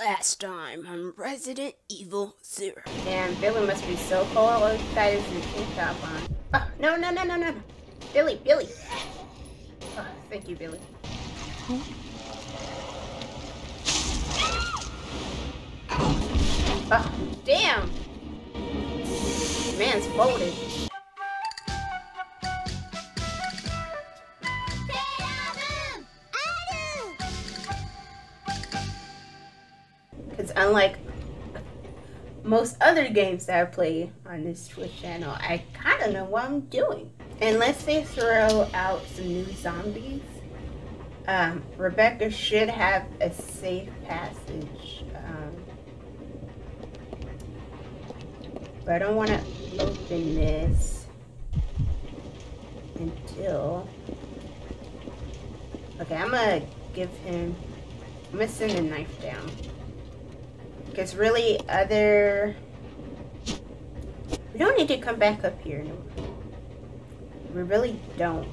Last time on Resident Evil Zero. Damn, Billy must be so cold. All he's got is his tank top on. Oh, no, no, no, no, no. Billy, Billy. Oh, thank you, Billy. Oh, damn. Man's folded. Unlike most other games that I play on this Twitch channel, I kind of know what I'm doing. Unless they throw out some new zombies, um, Rebecca should have a safe passage. Um, but I don't want to open this until... Okay, I'm gonna give him... I'm gonna send a knife down. Because really, other... We don't need to come back up here. We really don't.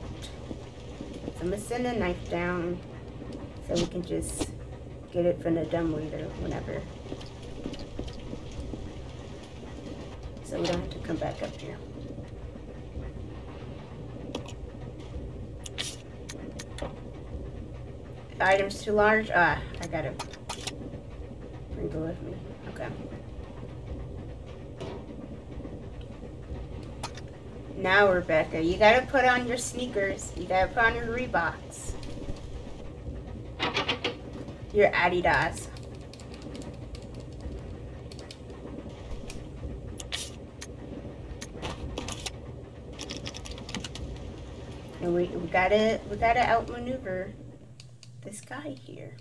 So I'm going to send a knife down so we can just get it from the dumb waiter whenever. So we don't have to come back up here. The item's too large? Ah, I got with me. Okay. Now, Rebecca, you gotta put on your sneakers. You gotta put on your Reeboks. Your Adidas. And we, we gotta we gotta outmaneuver this guy here.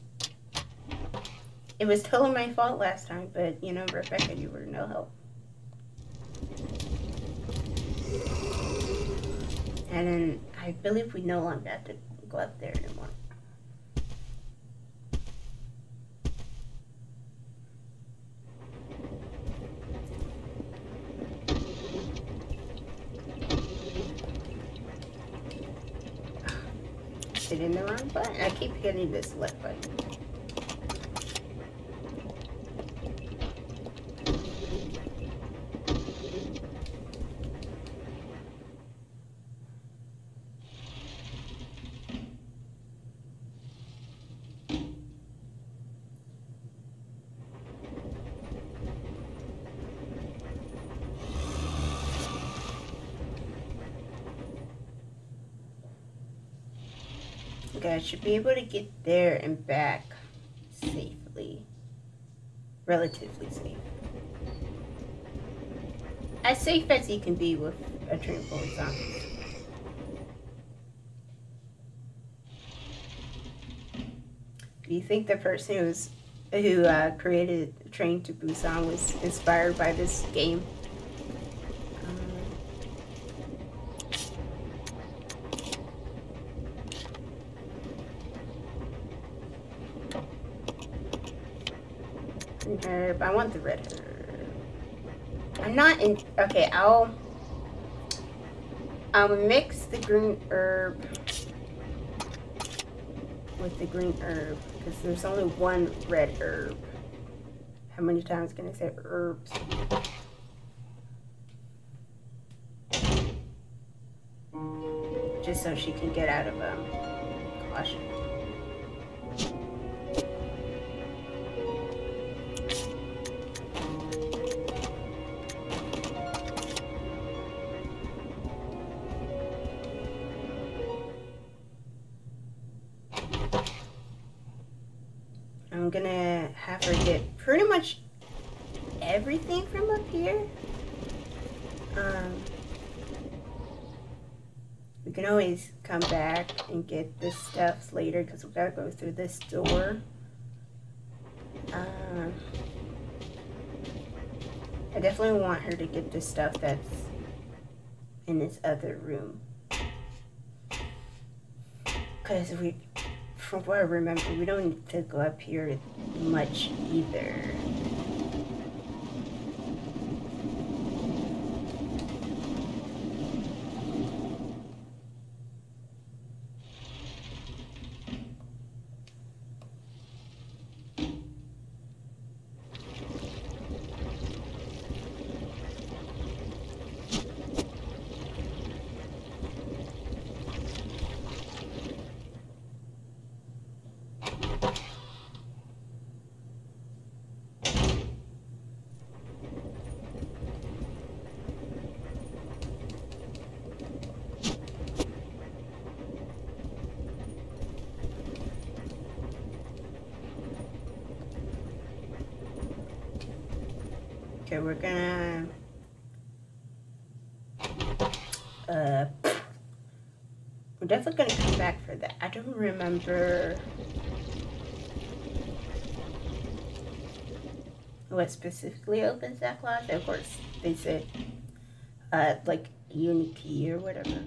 It was totally my fault last time, but you know, Rebecca, you were no help. And then I believe we no longer have to go up there anymore. Hitting the wrong button. I keep hitting this left button. Okay, I should be able to get there and back safely. Relatively safe. As safe as you can be with a train full of zombies. Do you think the person who's who uh, created Train to Busan was inspired by this game? I want the red herb. I'm not in. Okay, I'll. I'll mix the green herb with the green herb because there's only one red herb. How many times can I say herbs? Just so she can get out of um, caution. Get the stuff later because we gotta go through this door. Um, I definitely want her to get the stuff that's in this other room. Because we from what I remember, we don't need to go up here much either. We're gonna. Uh, we're definitely gonna come back for that. I don't remember what specifically opens that closet. Of course, they said uh, like Unity or whatever.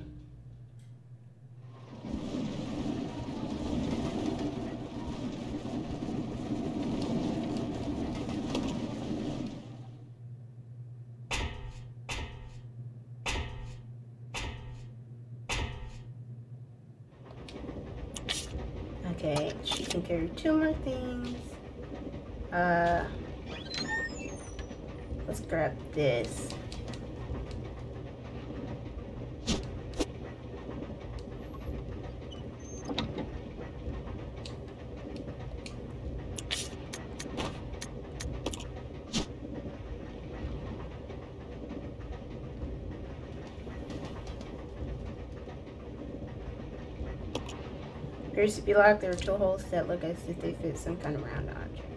Okay, she can carry two more things. Uh, let's grab this. appears to be locked. There are two holes that look as if they fit some kind of round object.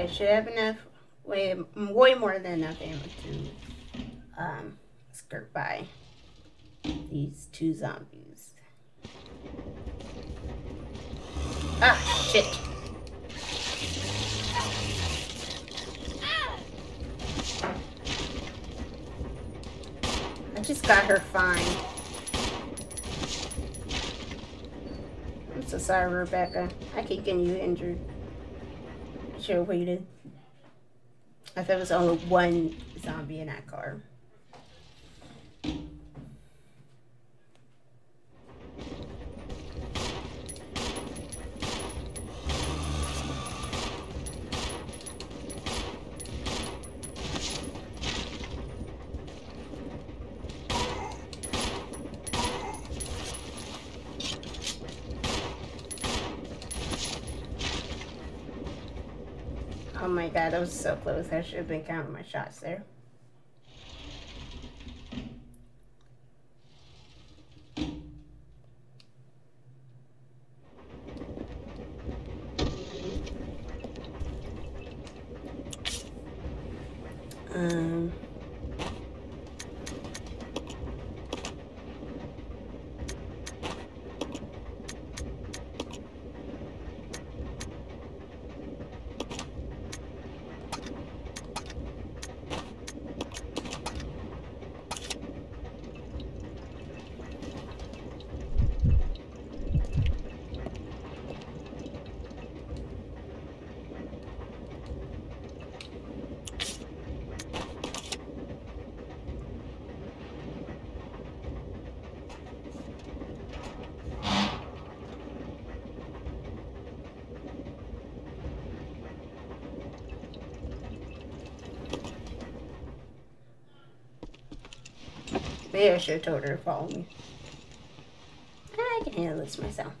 I should have enough, way, way more than enough ammo to um, skirt by these two zombies. Ah, shit. I just got her fine. I'm so sorry, Rebecca. I keep getting you injured. Have waited. I thought it was only one zombie in that car. Oh god, that was so close. I should have been counting my shots there. Um... Maybe I should have told her to follow me. I can handle this myself.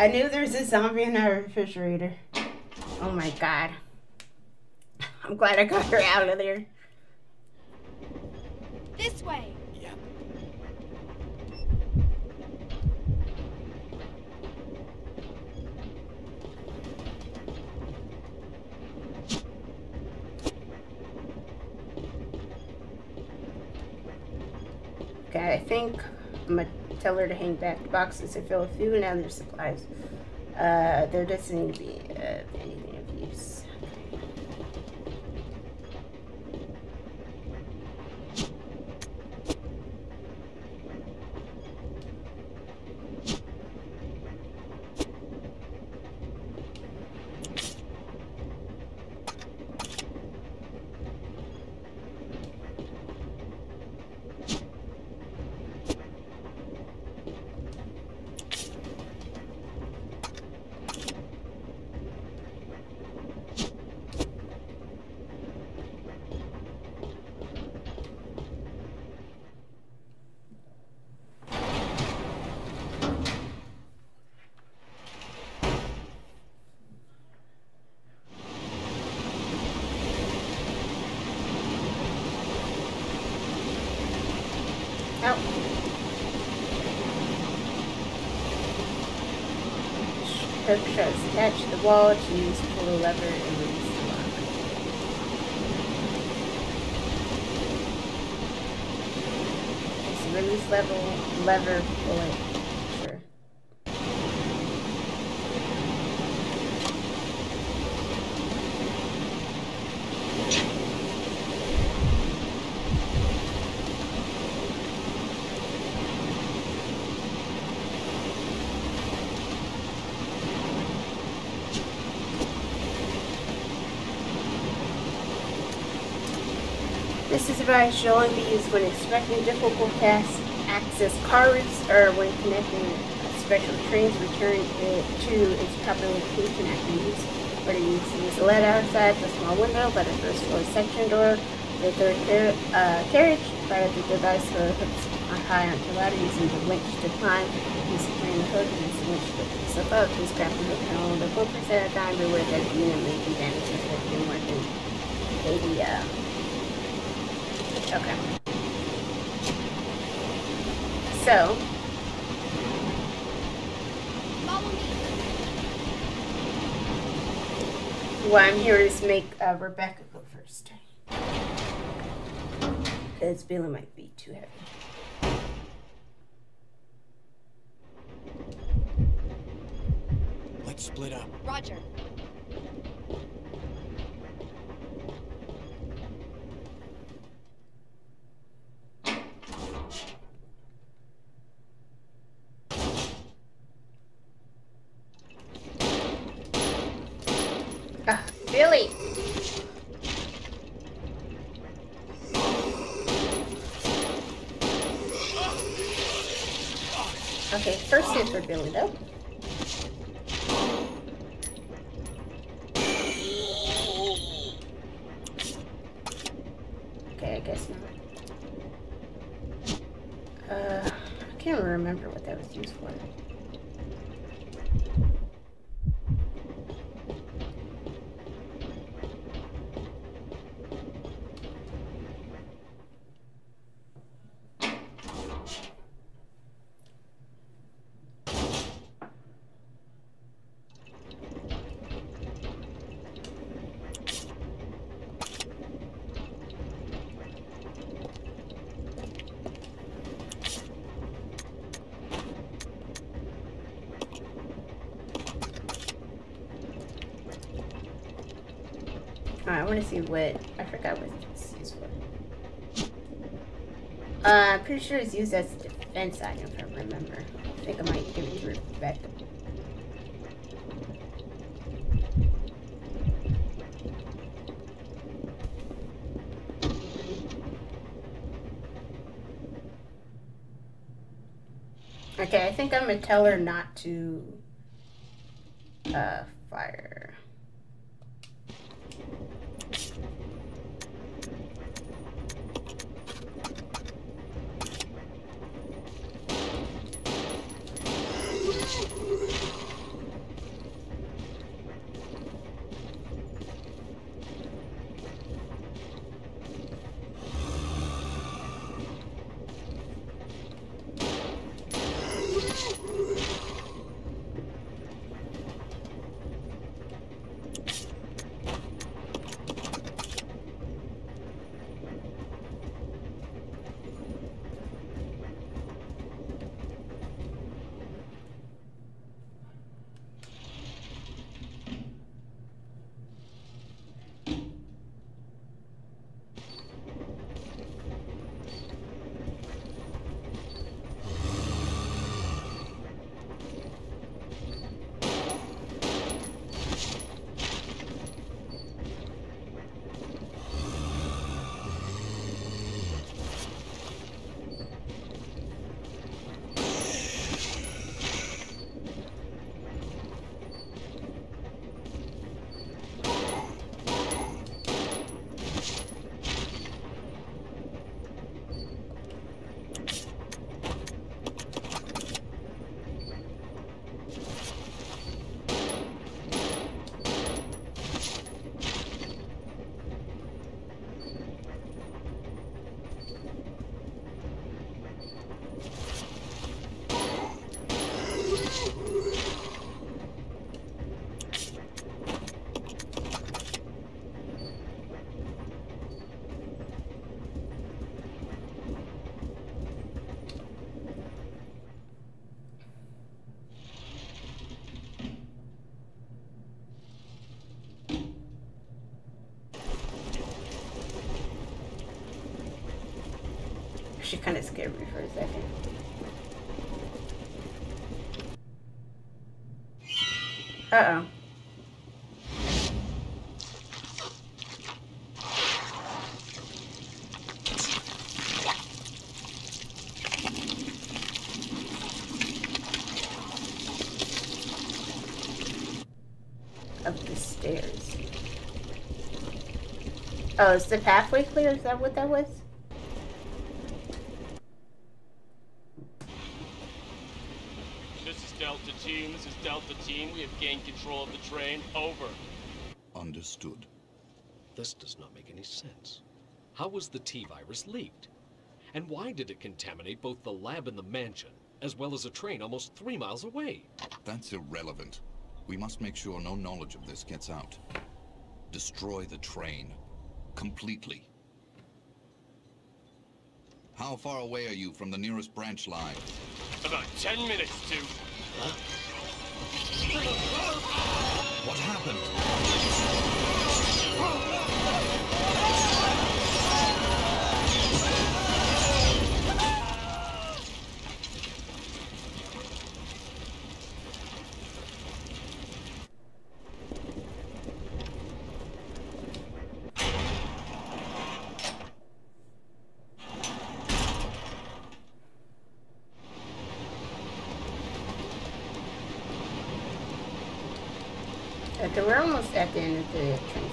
I knew there was a zombie in our refrigerator. Oh my god. I'm glad I got her out of there. This way. Yep. Okay, I think I'm gonna tell her to hang back the boxes and fill with food and other supplies. Uh, there doesn't need to be uh, anything of use. Out. Hook shuts attached to the wall to use pull the lever and release the lock. It's release level lever pull it. Sure. Is should only be used when expecting difficult tasks, access car routes, or when connecting special trains, return it to its proper location after use. Or to use a lead outside the small window, but the first floor section door, the third car- uh, carriage, fire the device it hooks on high onto ladder using the winch to climb, use the crane hook, use the winch to pick stuff up, grappling hook and hold the focus at a time, beware that the unit may be damaged if it more than 80, uh, Okay. So, Follow what I'm here is make uh, Rebecca go first. Because Billy might be too heavy. Let's split up. Roger. Ah, Billy! Okay, first hit for Billy though. Okay, I guess not. Uh, I can't remember what that was used for. To see what I forgot what it's used for. Uh, I'm pretty sure it's used as a defense item if I remember. I think I might give it to Rebecca. Okay, I think I'm gonna tell her not to uh fire. Kind of scared me for a second. Uh-oh. Up the stairs. Oh, is the pathway clear? Is that what that was? This is Delta Team. This is Delta Team. We have gained control of the train. Over. Understood. This does not make any sense. How was the T-virus leaked? And why did it contaminate both the lab and the mansion, as well as a train almost three miles away? That's irrelevant. We must make sure no knowledge of this gets out. Destroy the train. Completely. How far away are you from the nearest branch line? About ten minutes to. What happened? Okay, we're almost at the end of the train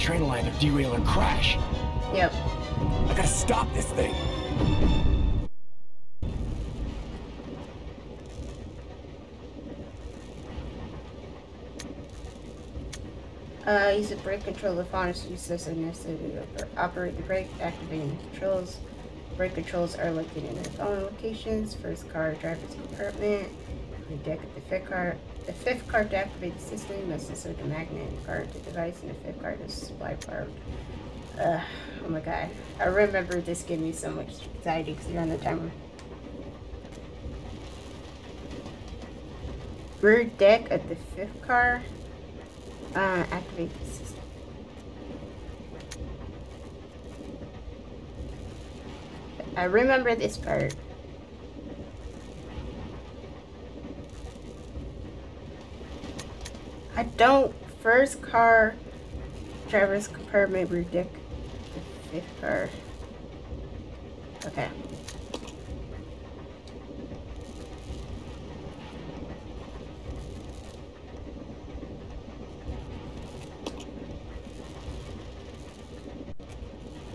train will either derail or crash. Yep. I gotta stop this thing. Uh, use the brake controller phonics to use this as necessary to operate the brake, activating the controls. Brake controls are located in the following locations. First car, driver's compartment. The deck of the fifth car. The fifth car to activate the system you must insert the magnet in the car to device, and the fifth car to supply power. Uh, oh my god. I remember this gave me so much anxiety because you're on the timer. Rear deck of the fifth car. Uh, activate the system. I remember this part. I don't. First car, driver's compartment, the fifth car. Okay.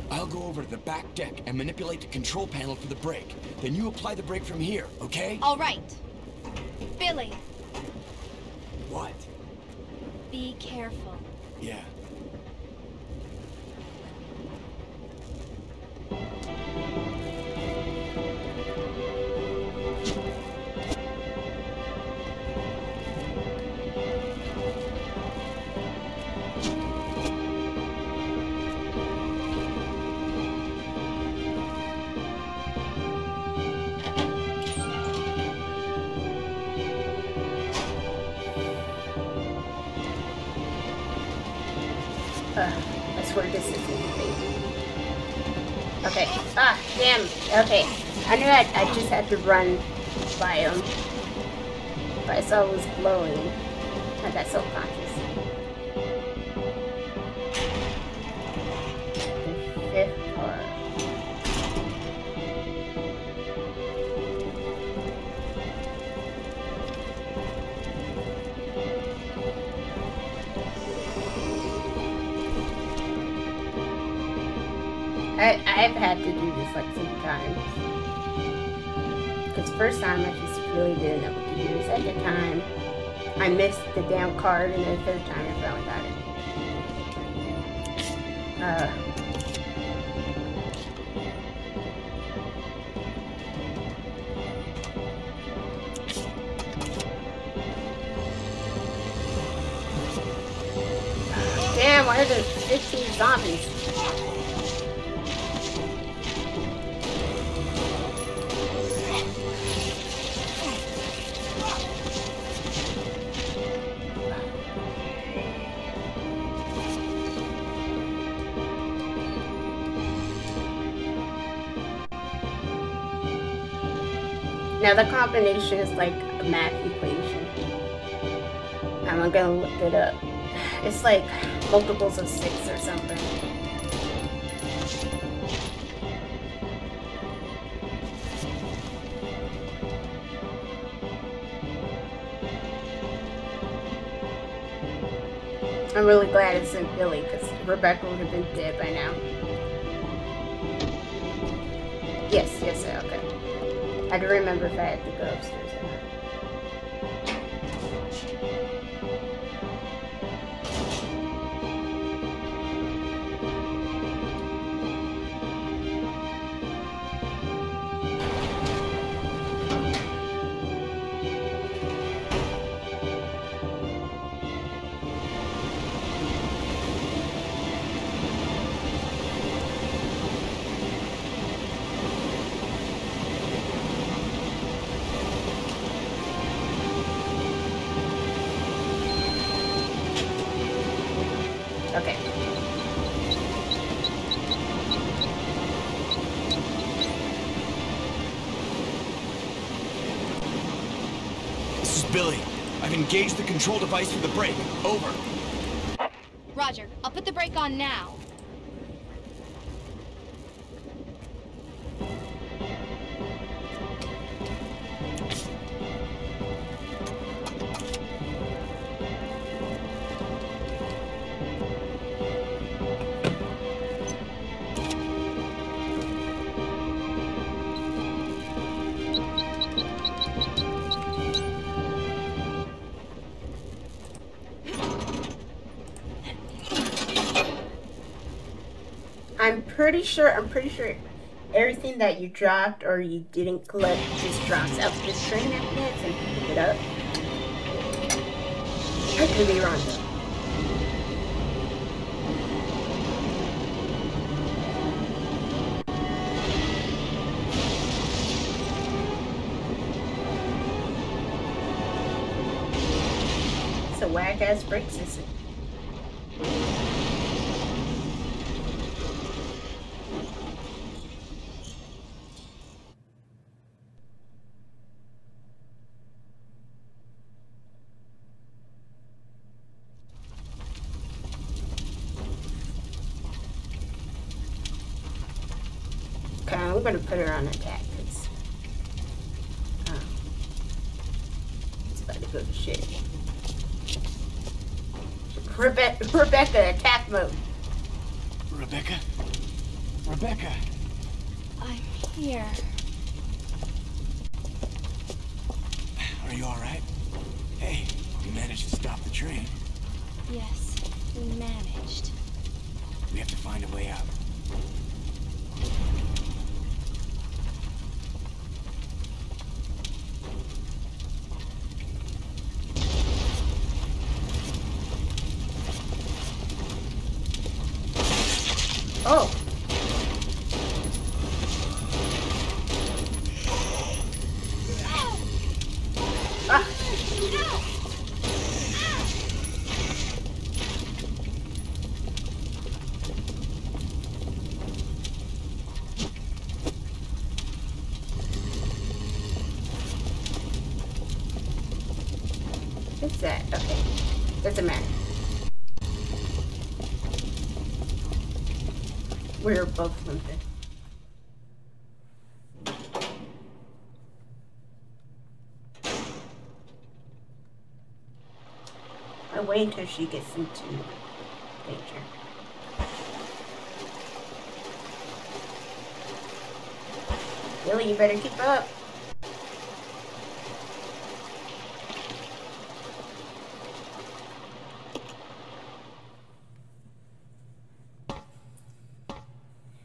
I'll go over to the back deck and manipulate the control panel for the brake. Then you apply the brake from here, okay? All right. Billy, What? be careful. Yeah. Uh, I swear this is anything. Okay. Ah, damn. Okay. I knew I, I just had to run by him. But I saw it was glowing. I got so conscious. I've had to do this like three times. Because first time I just really didn't know what to do. Second time, I missed the damn card, and then third time I finally got it. Uh, Man, why are there 15 zombies? Now the combination is like a math equation. I'm gonna look it up. It's like multiples of six or something. I'm really glad it's in Billy because Rebecca would have been dead by now. Yes, yes, okay. I had to remember if I had to go upstairs or not. I've the control device for the brake. Over. Roger, I'll put the brake on now. Pretty sure, I'm pretty sure everything that you dropped or you didn't collect just drops out the train after you can pick it up. I could be wrong though. It's a whack ass brake system. Okay, I'm gonna put her on attack because um, it's about to go to shit. Rebe- Rebecca, attack mode. Rebecca? Rebecca! I'm here. Are you alright? Hey, we managed to stop the train. Yes, we managed. We have to find a way out. Oh. Until she gets into danger. Billy, you better keep up.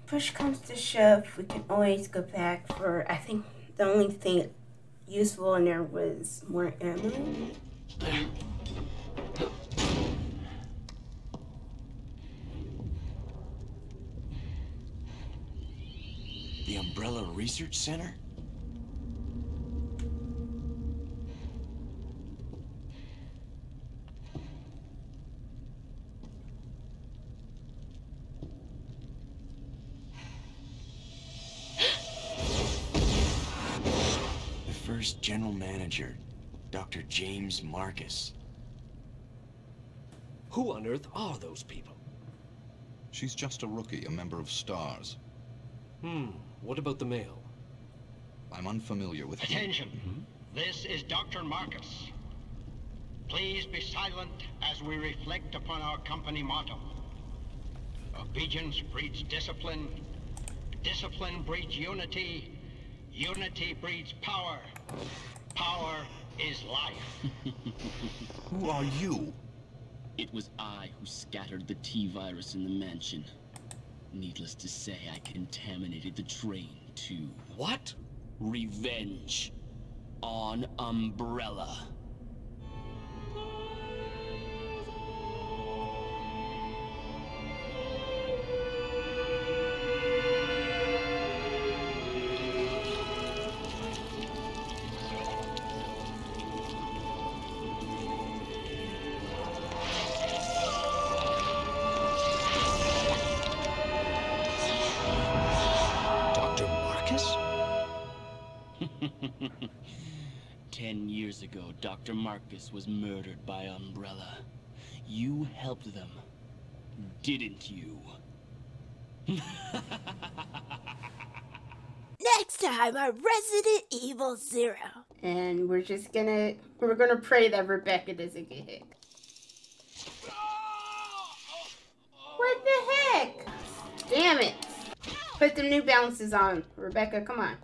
push comes to shove, we can always go back for. I think the only thing useful in there was more ammo. Umbrella Research Center? The first general manager, Dr. James Marcus. Who on earth are those people? She's just a rookie, a member of STARS. Hmm, what about the mail? I'm unfamiliar with him. Attention. Mm-hmm. This is Dr. Marcus. Please be silent as we reflect upon our company motto. Obedience breeds discipline. Discipline breeds unity. Unity breeds power. Power is life. Who are you? It was I who scattered the T-virus in the mansion. Needless to say, I contaminated the train, too. What? Revenge. On Umbrella. Ten years ago, Dr. Marcus was murdered by Umbrella. You helped them, didn't you? Next time on Resident Evil Zero. And we're just gonna we're gonna pray that Rebecca doesn't get hit. What the heck? Damn it. Put the new balances on. Rebecca, come on.